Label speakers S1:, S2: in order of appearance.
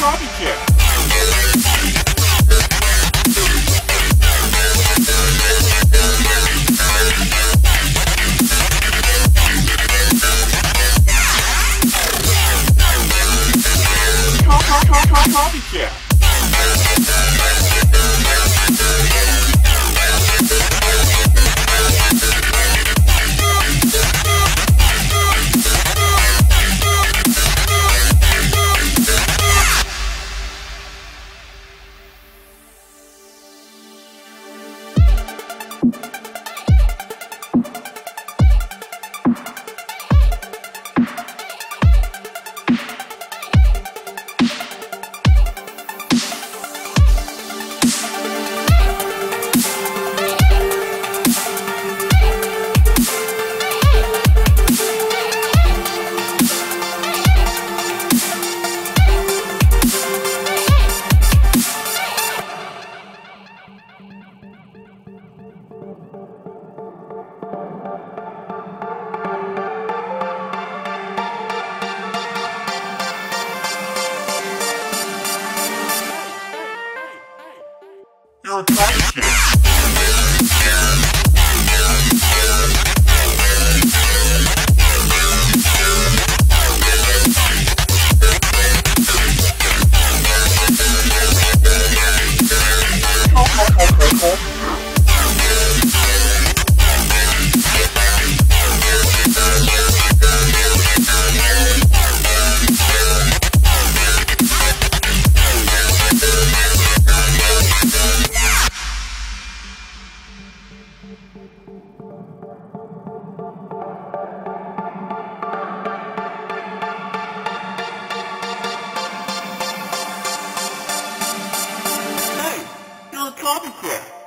S1: copycat. Cop- cop- cop- cop- Copycat. no touch. Hey, you're a copycat.